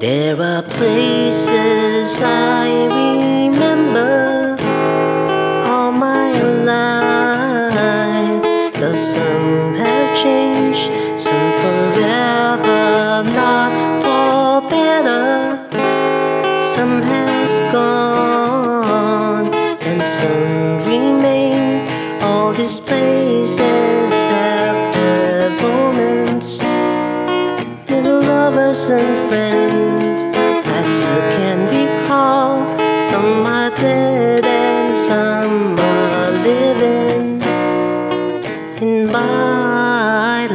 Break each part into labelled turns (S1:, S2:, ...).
S1: places I remember all my life. Though some have changed, some forever, not for better. Some have gone, and some remain. All these places have their moments, little lovers and friends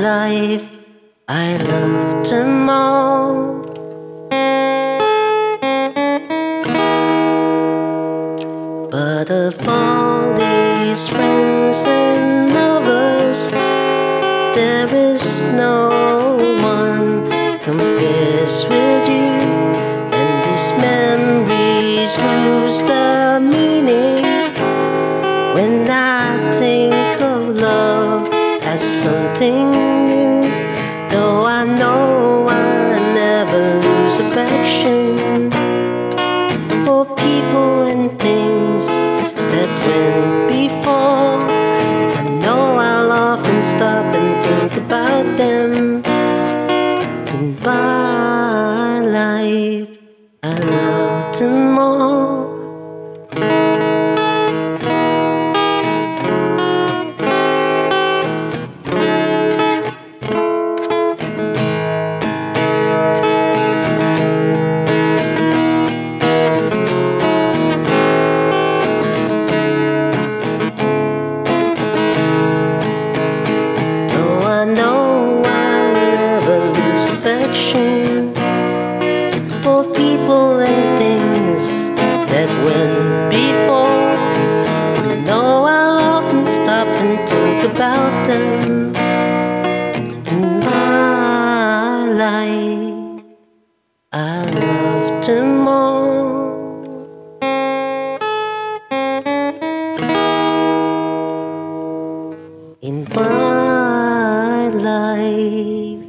S1: life, I loved them all. But of all these friends and lovers, there is no one compares with you. And these memories lose the meaning affection for people and things that went before. Affection for people and things that went before. I know I'll often stop and talk about them in my life. I loved them all. In my life,